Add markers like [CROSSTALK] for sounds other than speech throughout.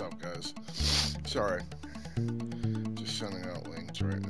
up, guys. Sorry. Just sending out links right now.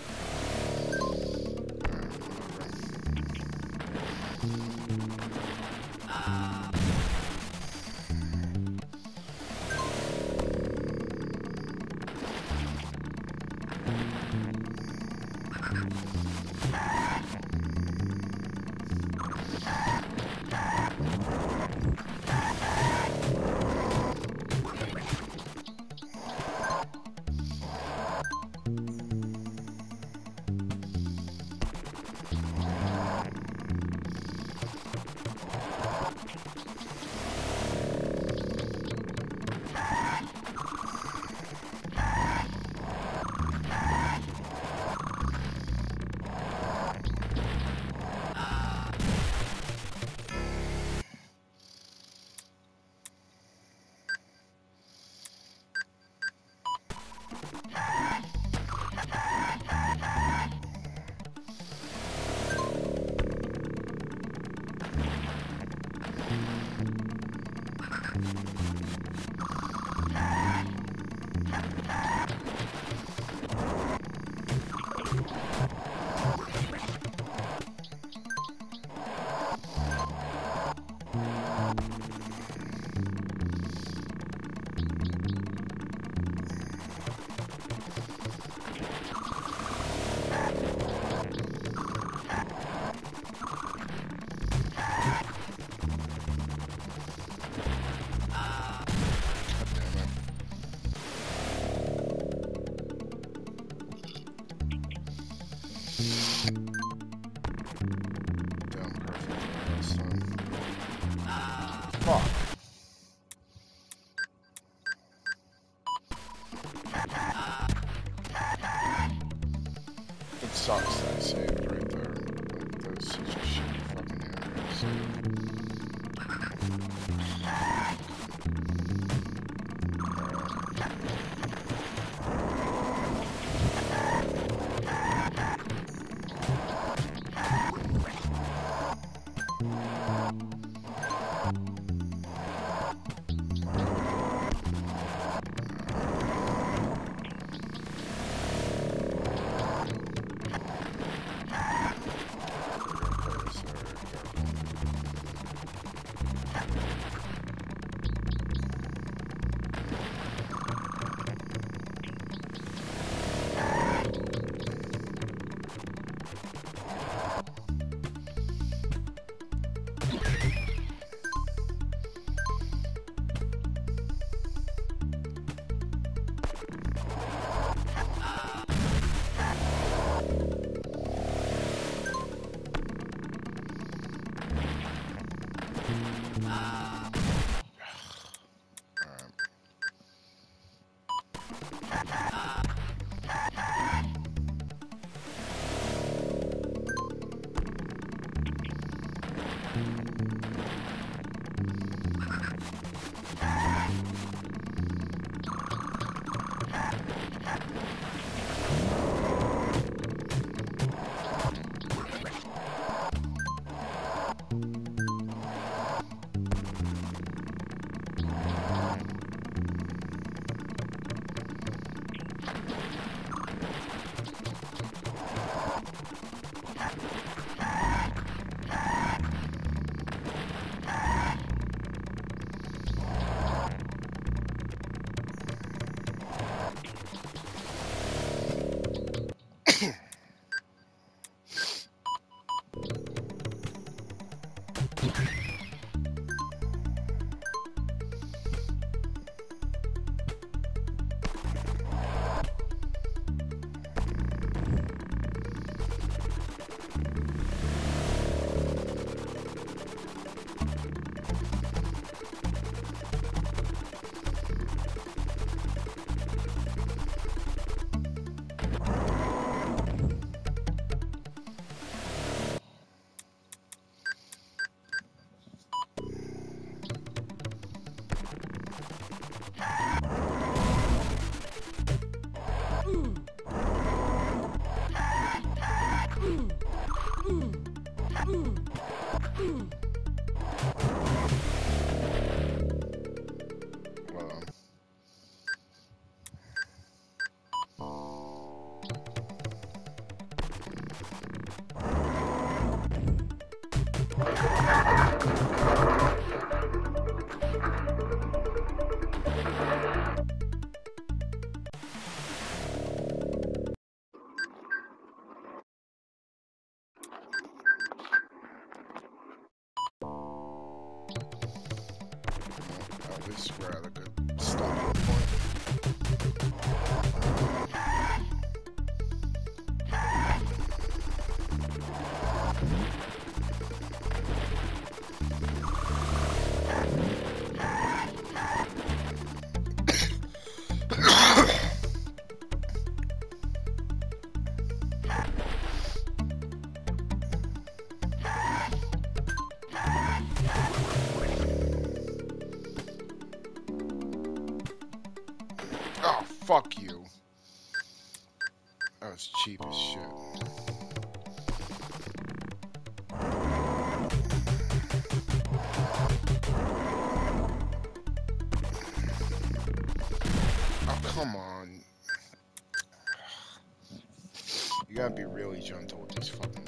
gotta be really gentle with this fucking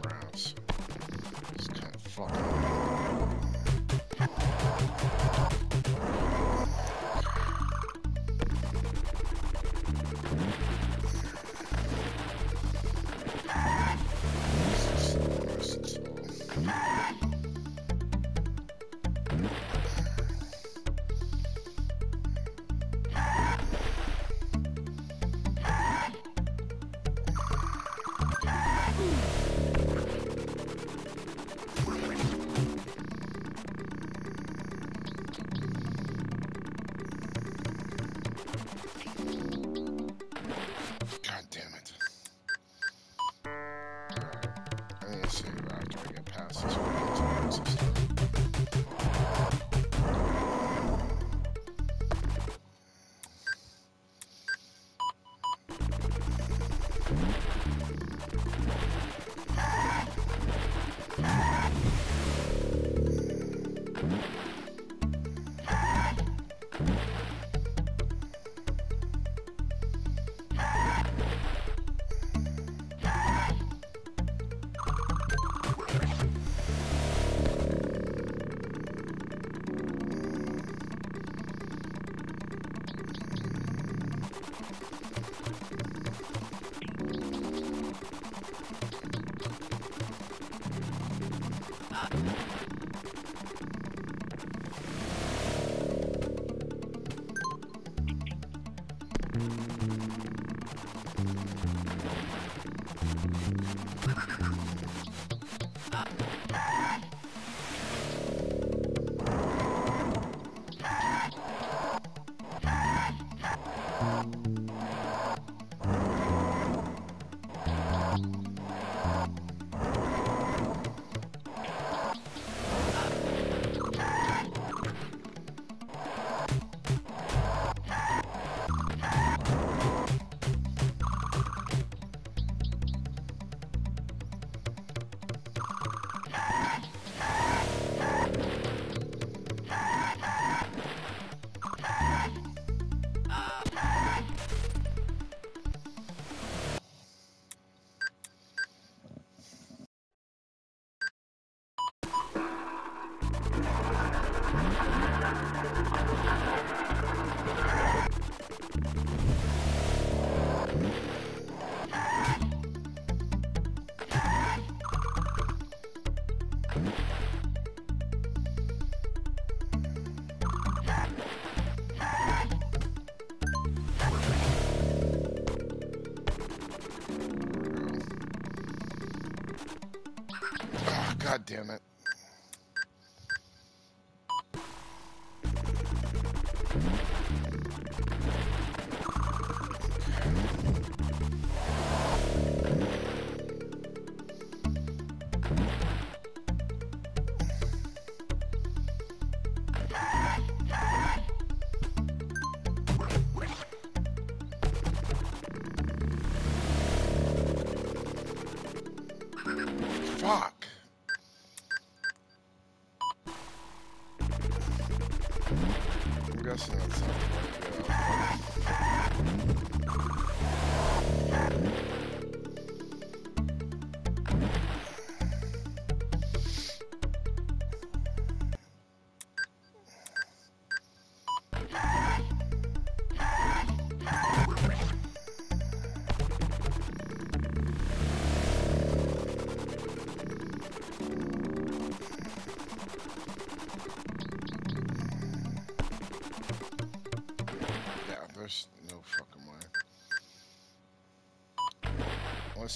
damn it.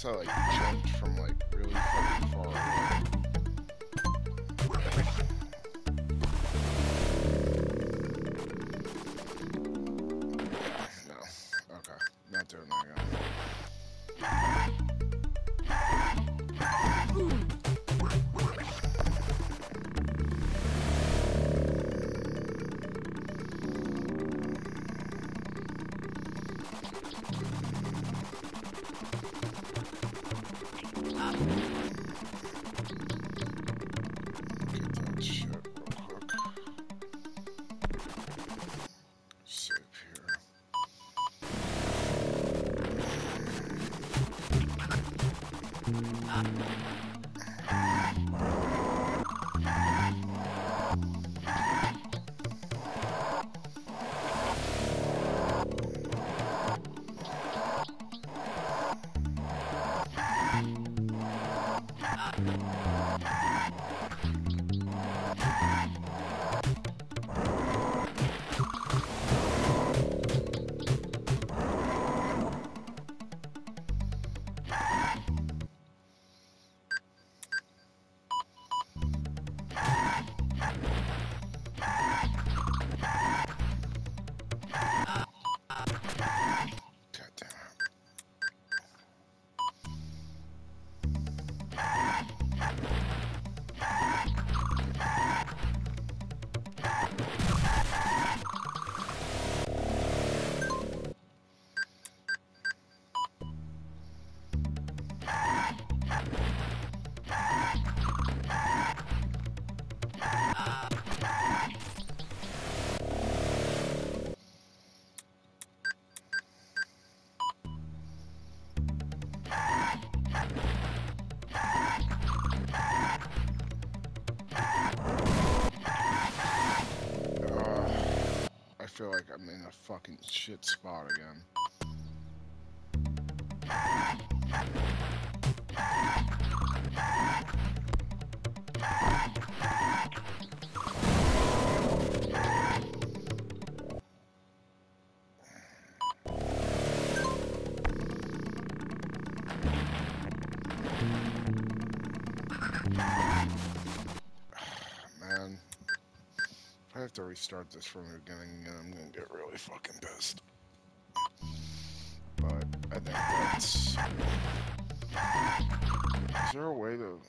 Unless I like jumped from like really fucking far away. A fucking shit spot again. [SIGHS] Man, I have to restart this from the beginning again, I'm gonna get really fucking pissed. But I think that's. Is there a way to?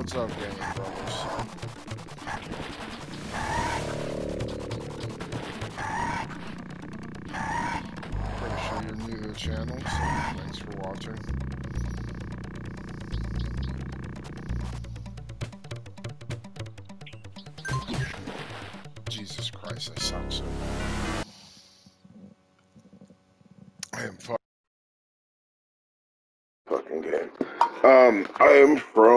What's up, gaming brothers? Pretty sure you're new to the channel, so thanks for watching. Jesus Christ, I suck so bad. I am fu- fucking game. Um, I am from.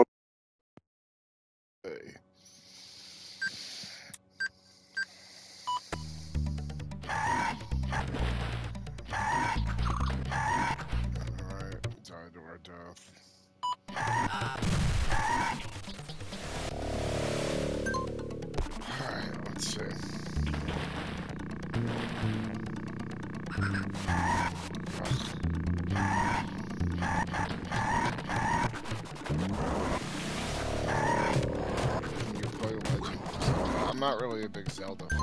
Zelda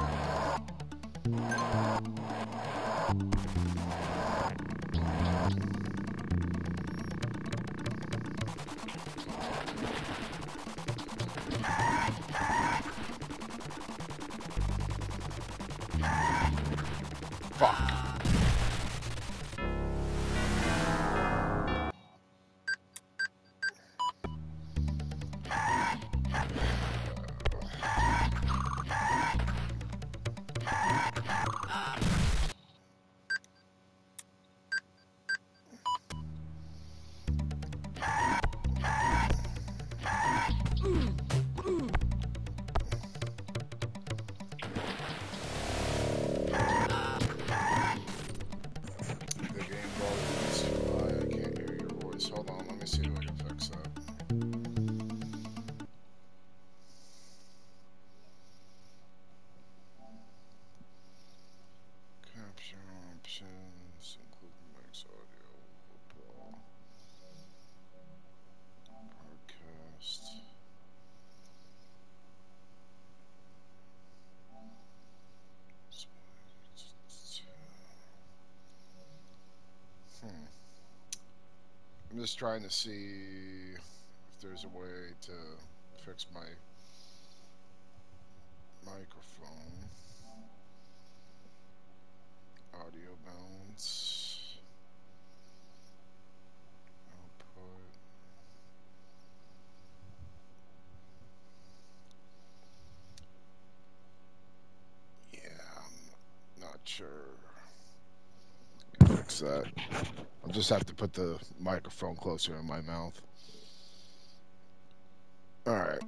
just trying to see if there's a way to fix my microphone. Audio balance. Output. Yeah, I'm not sure. Can fix that. I'll just have to put the microphone closer in my mouth. Alright.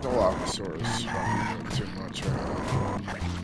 Dilophosaurus too much right now.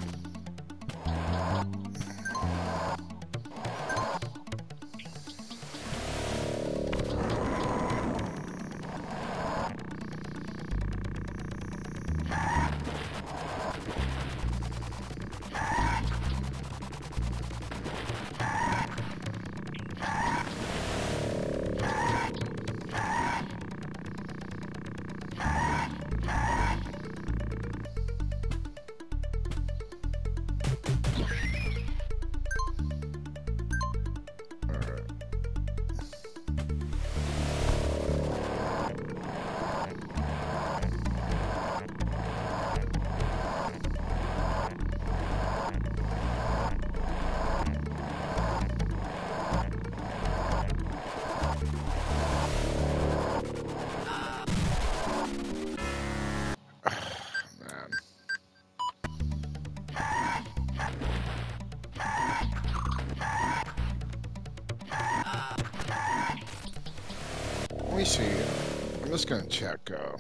Just gonna check uh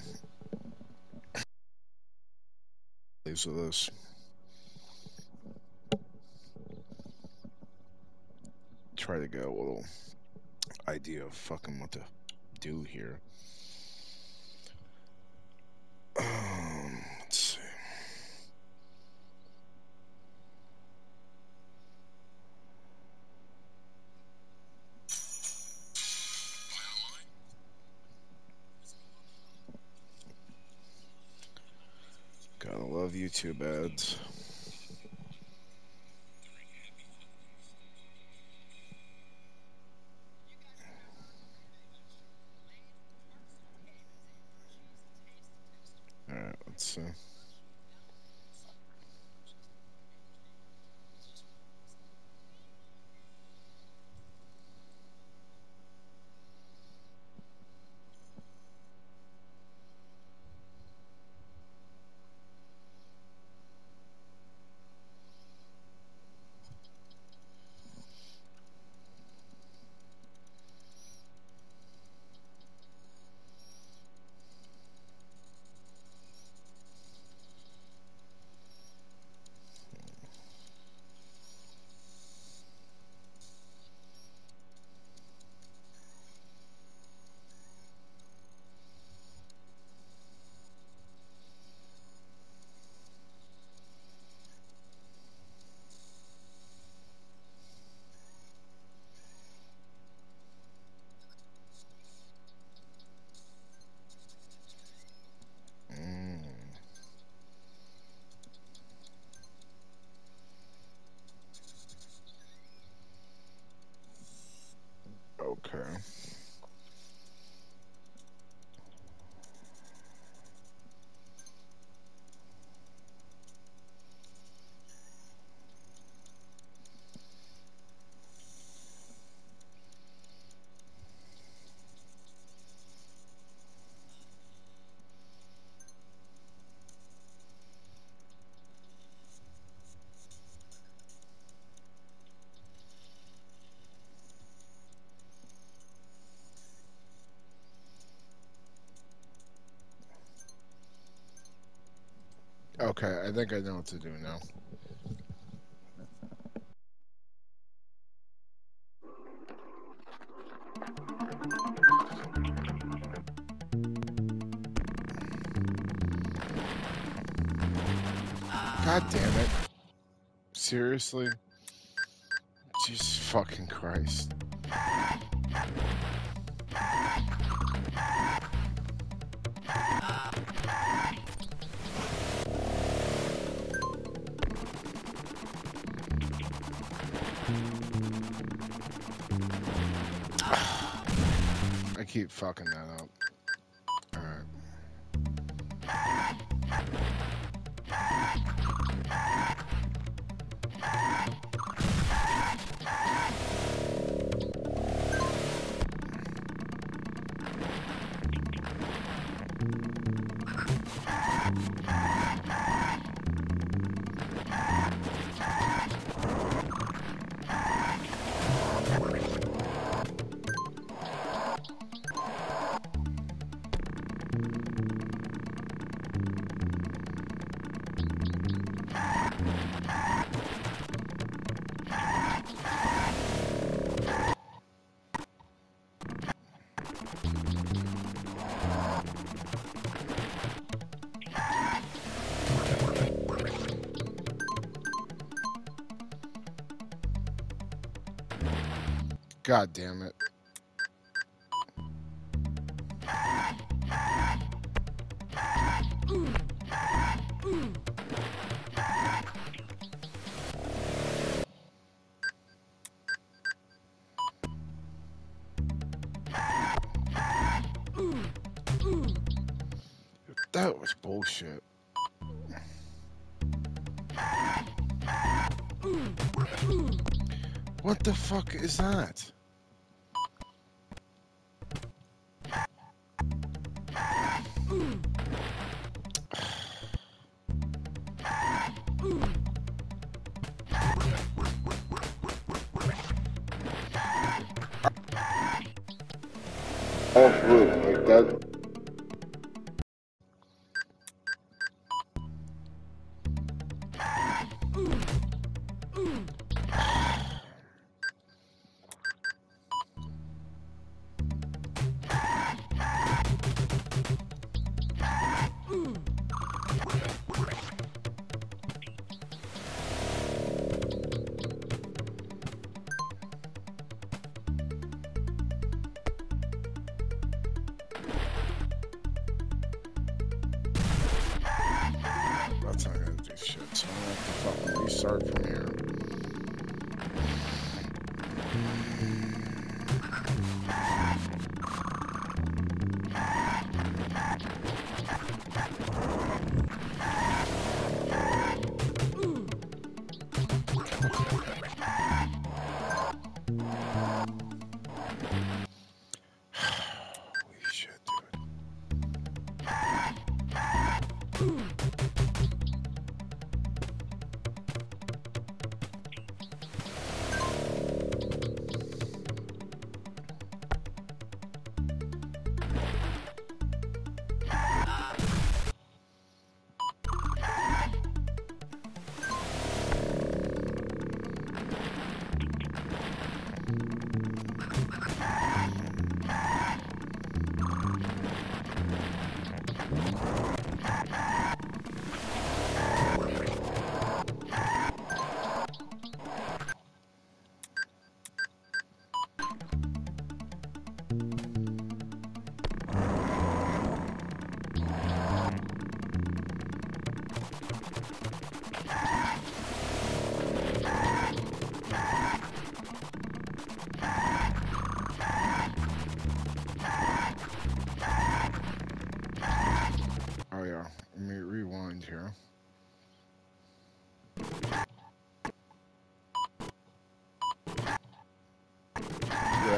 leaves of this. Try to get a little idea of fucking what to do here. Love YouTube ads. Alright, let's see. Mm, okay. Okay, I think I know what to do now. God damn it. Seriously? Jesus fucking Christ. Keep fucking that up. God damn it. That was bullshit. What the fuck is that?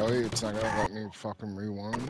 Wait, it's not gonna let me fucking rewind?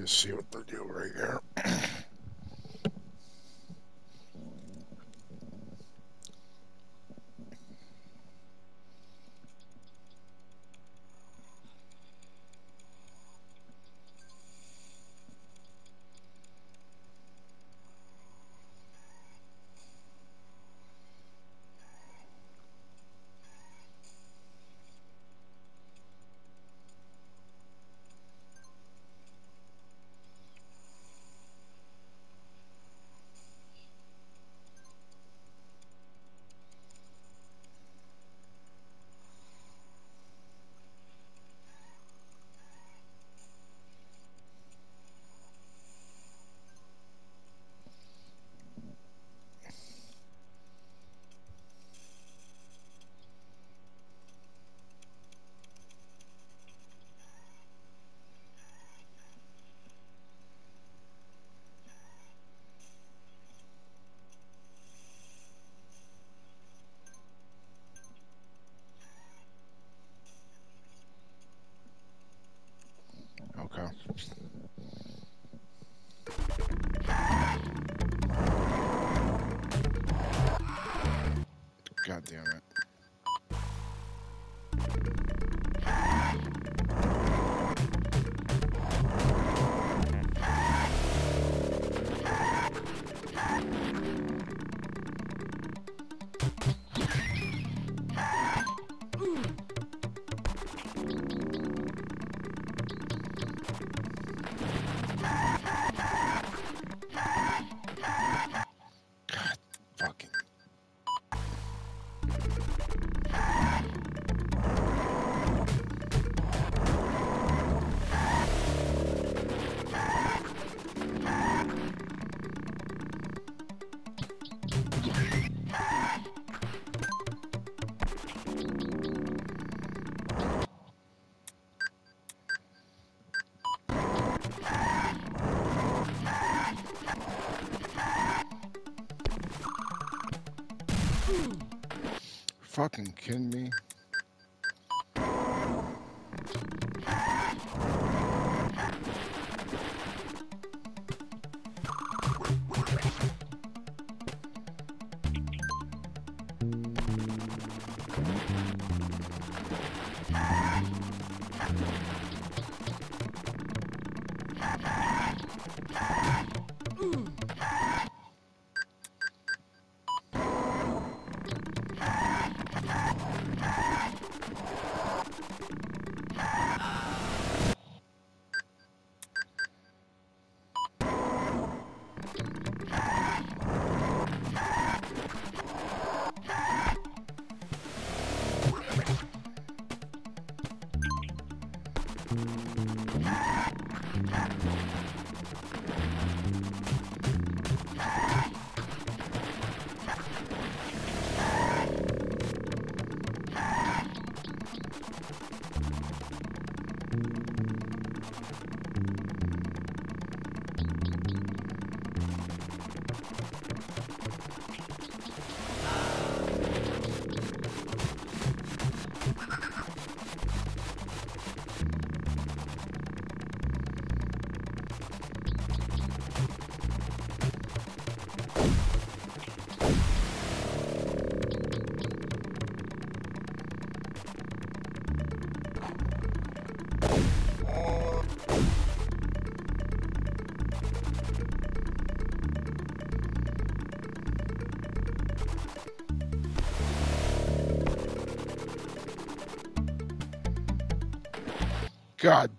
Me see what they do right here. Fucking kidding me?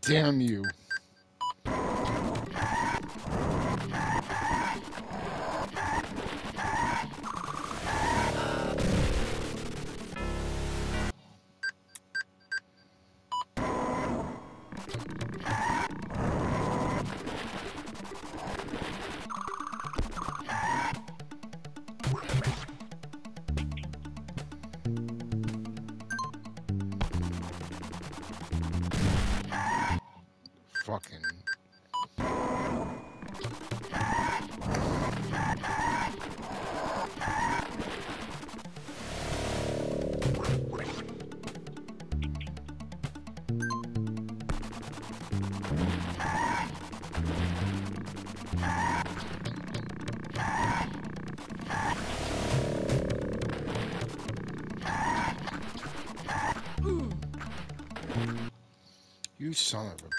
Damn you.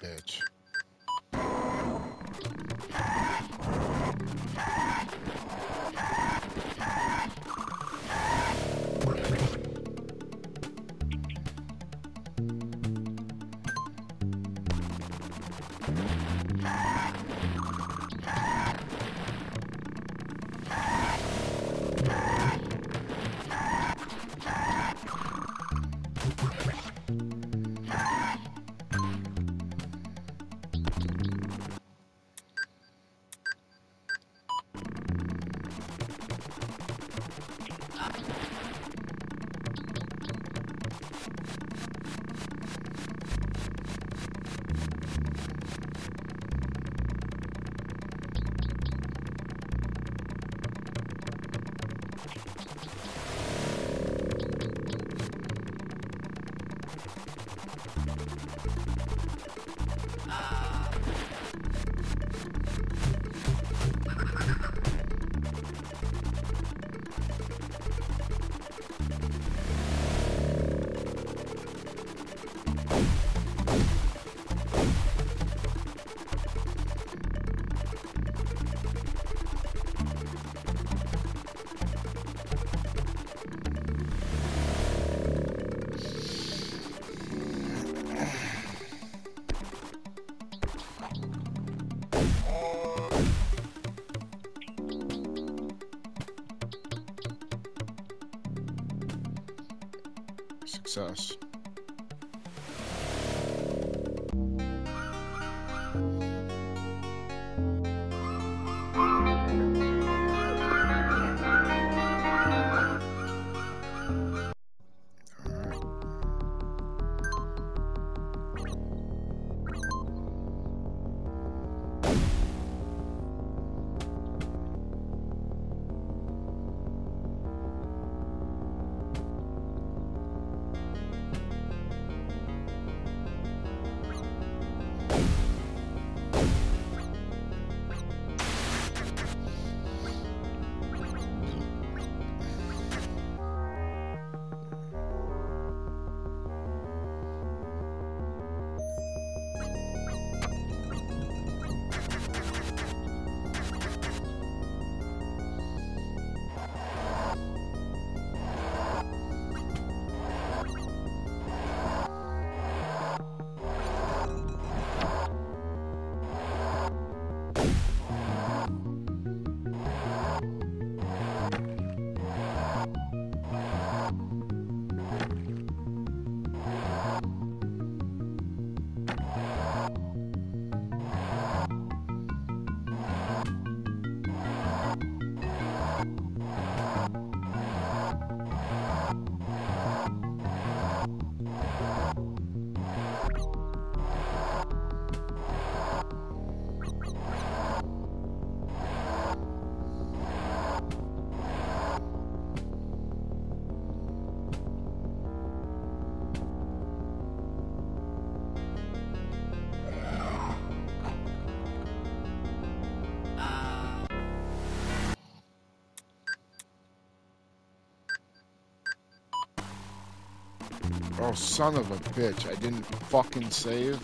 Bitch. Success. Oh, son of a bitch. I didn't fucking save.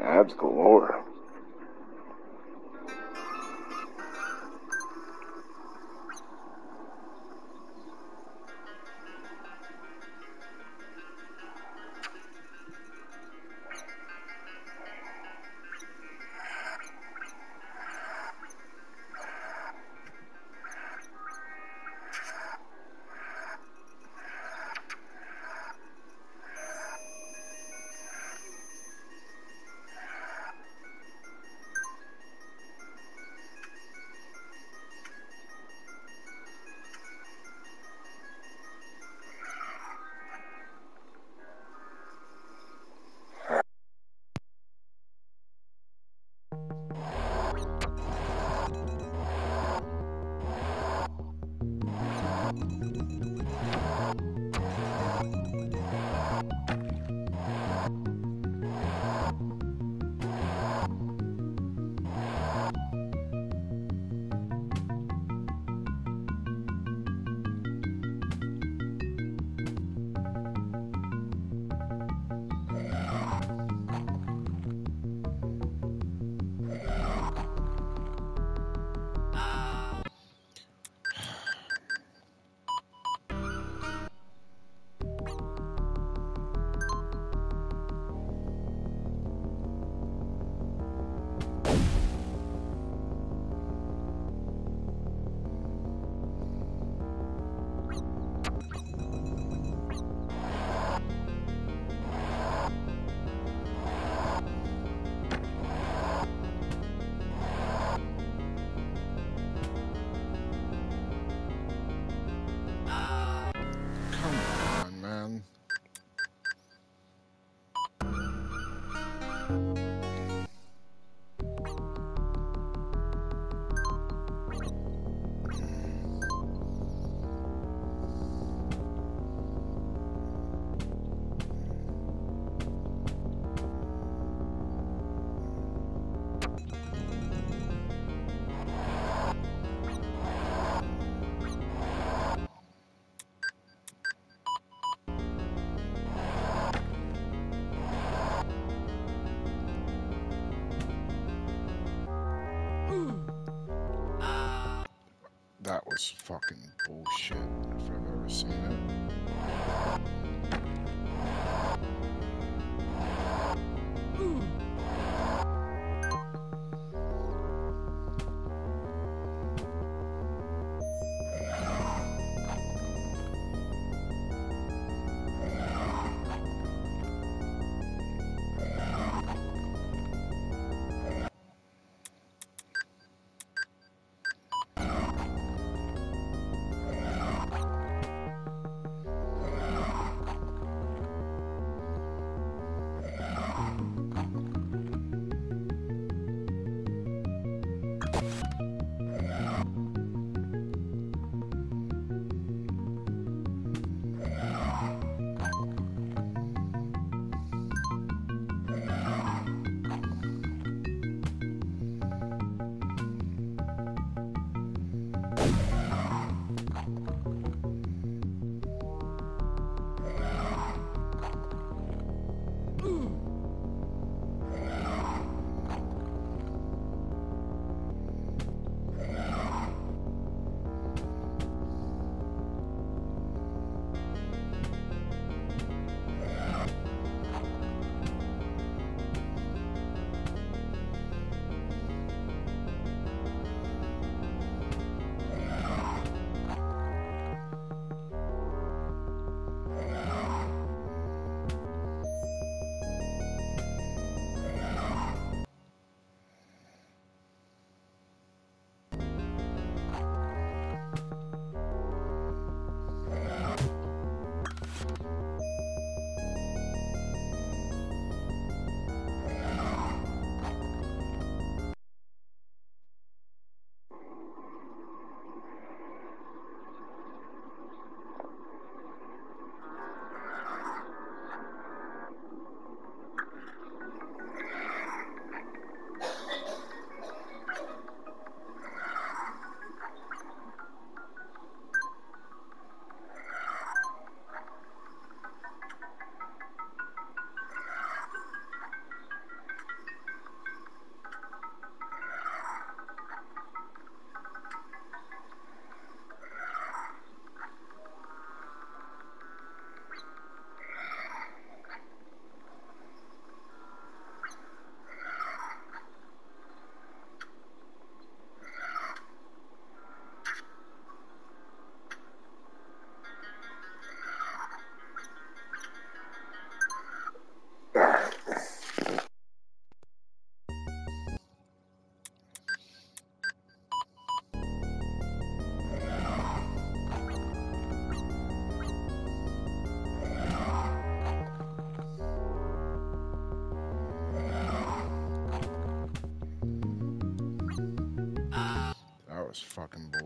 Abs galore.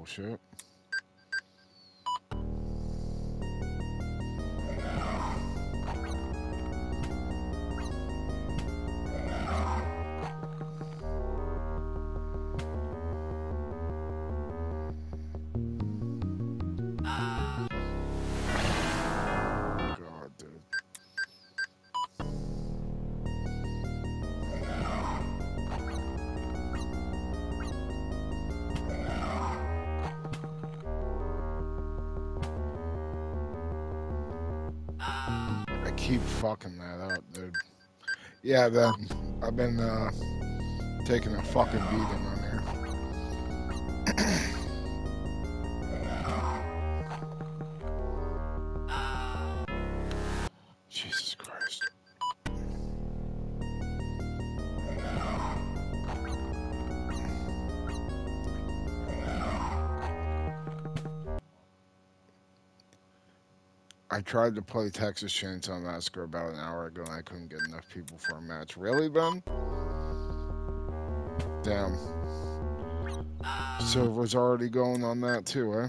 Bullshit. Keep fucking that up, dude. Yeah, then I've been uh, taking a fucking beating tried to play Texas Chainsaw Massacre about an hour ago and I couldn't get enough people for a match. Really, Ben? Damn. Silver's already going on that too, eh?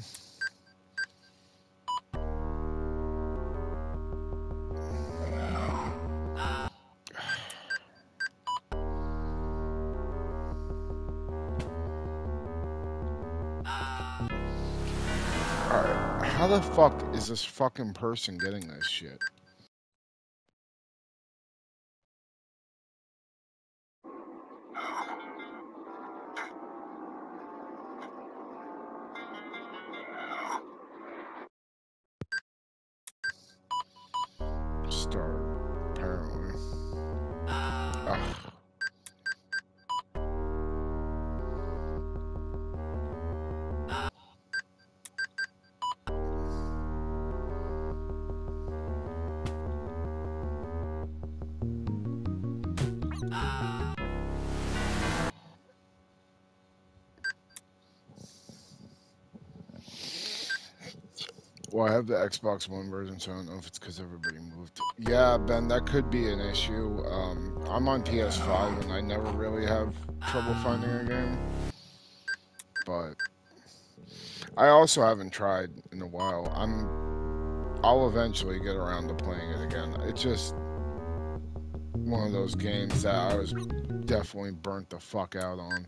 Alright, how the fuck is this fucking person getting this shit? Well, I have the Xbox One version, so I don't know if it's because everybody moved. Yeah, Ben, that could be an issue. Um, I'm on PS5, and I never really have trouble finding a game. But I also haven't tried in a while. I'm. I'll eventually get around to playing it again. It's just one of those games that I was definitely burnt the fuck out on.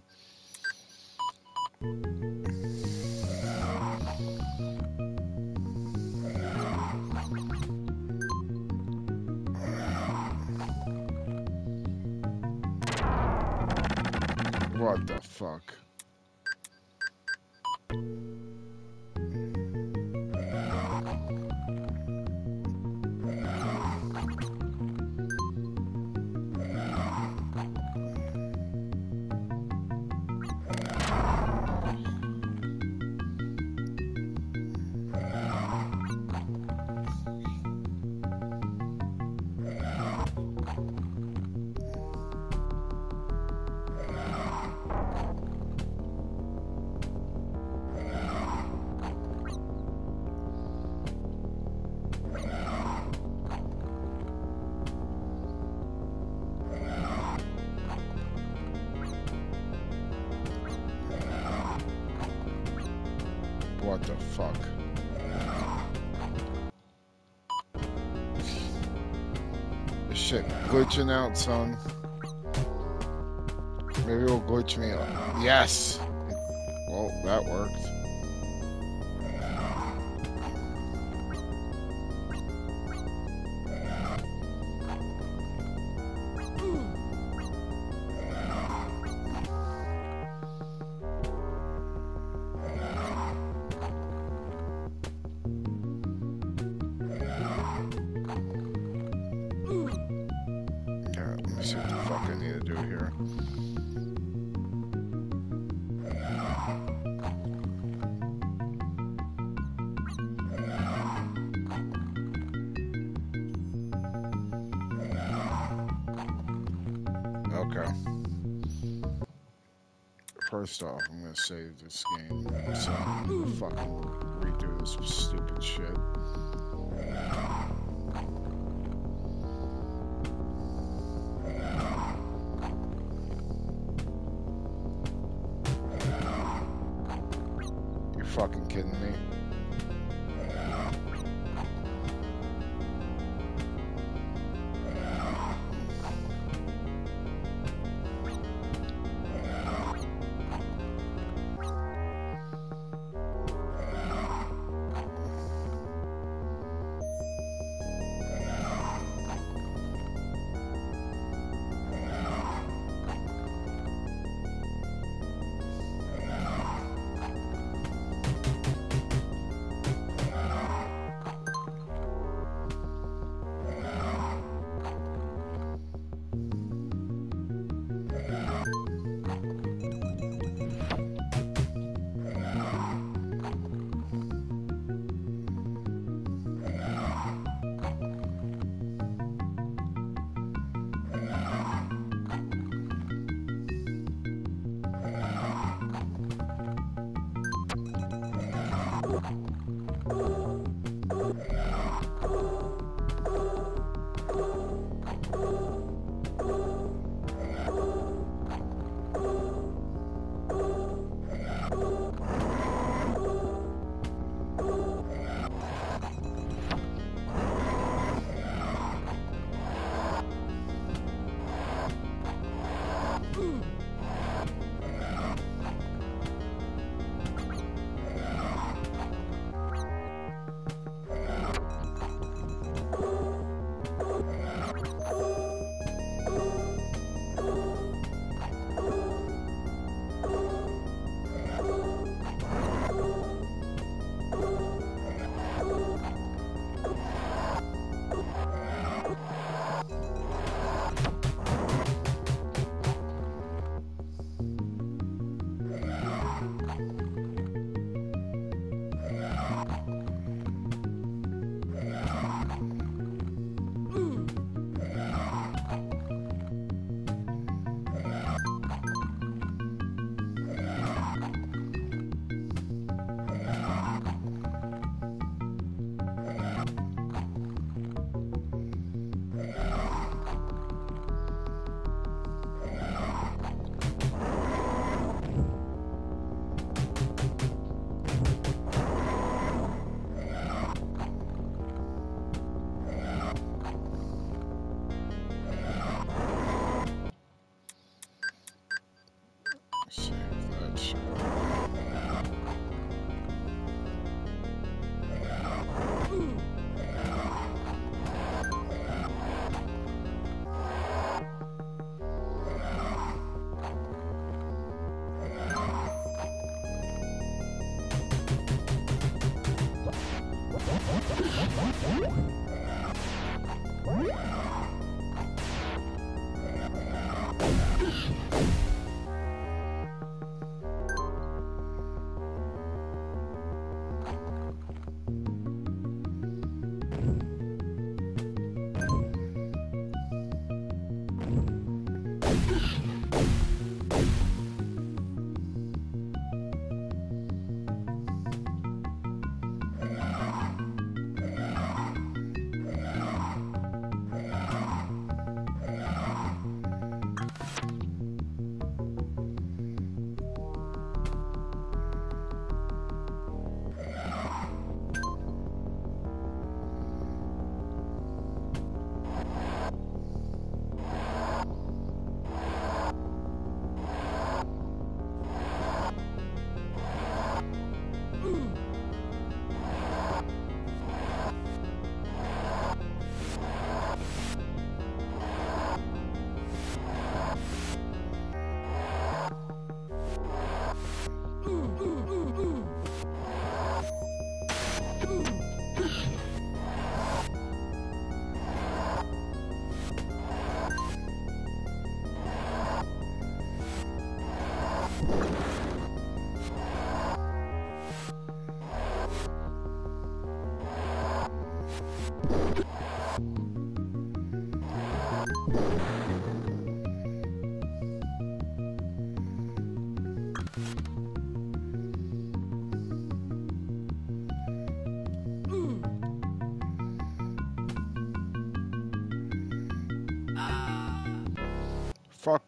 What the fuck? Shit glitching out, son. Maybe it'll glitch me out. Yes! Well, that worked. Save this game so I can fucking redo this stupid shit.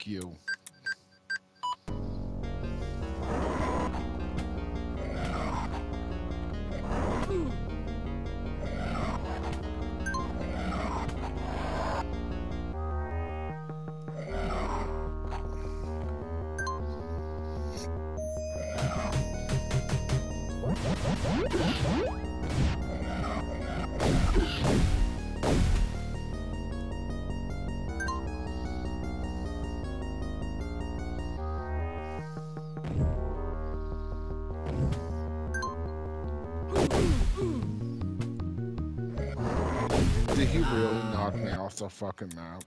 You. Off the fucking map?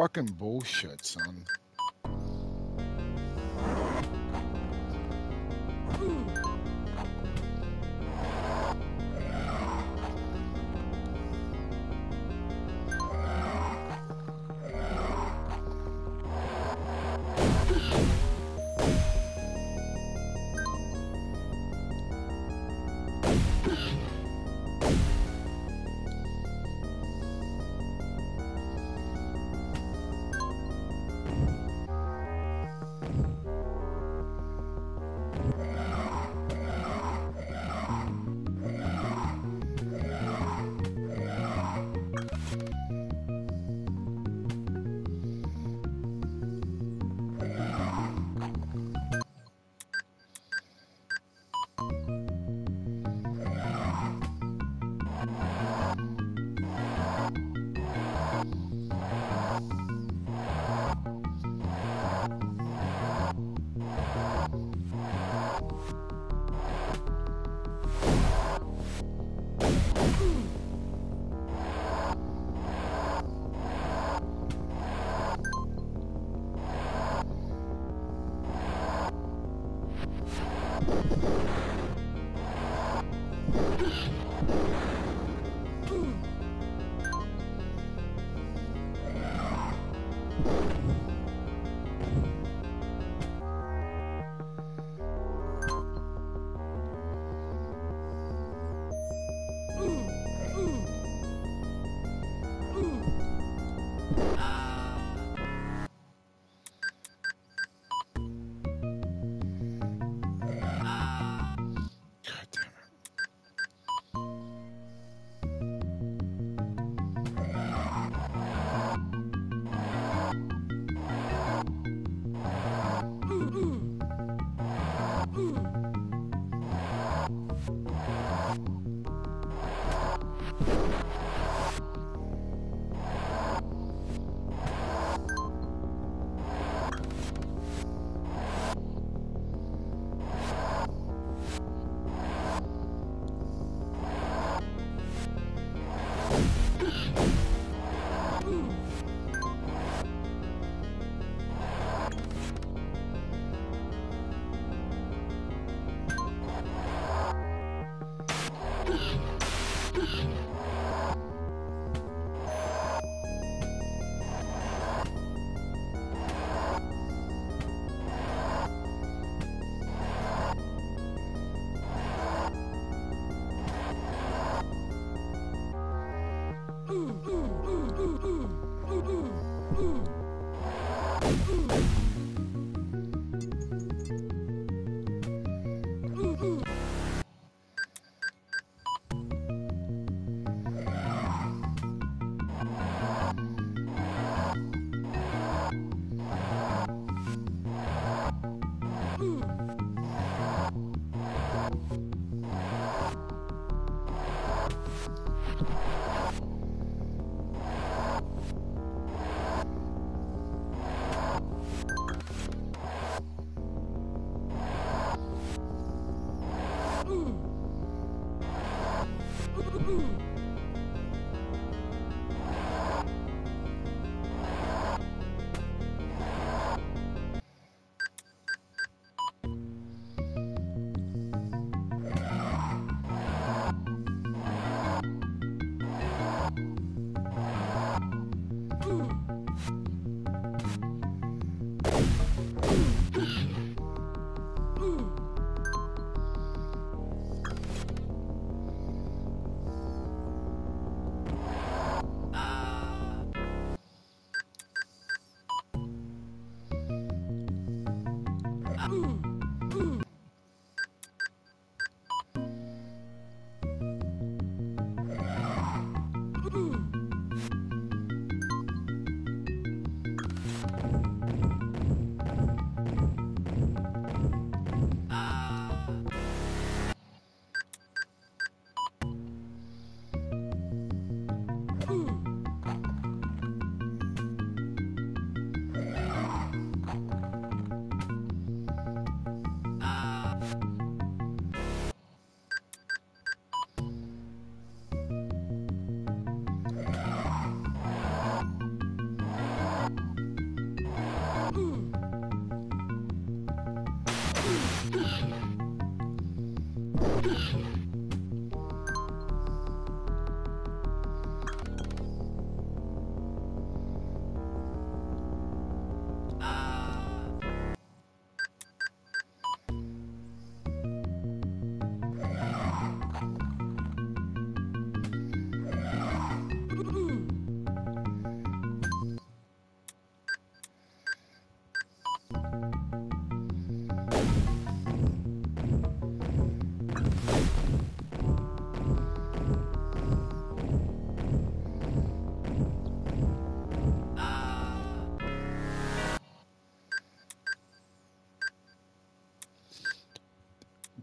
Fucking bullshit, son.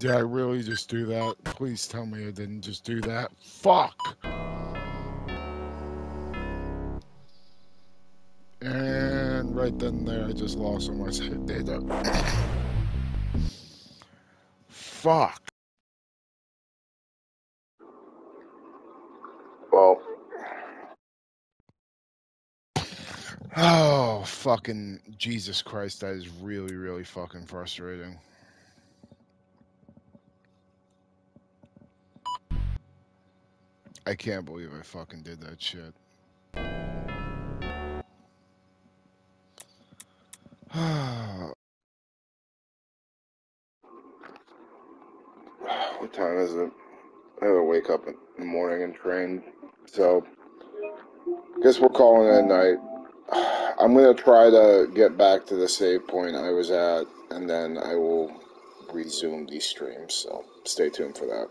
Did I really just do that? Please tell me I didn't just do that. Fuck! And right then and there, I just lost all my save data. Fuck. Well, Oh, fucking Jesus Christ, that is really, really fucking frustrating. Can't believe I fucking did that shit. [SIGHS] what time is it? I gotta wake up in the morning and train. So, guess we're calling it a night. [SIGHS] I'm gonna try to get back to the save point I was at, and then I will resume these streams. So, stay tuned for that.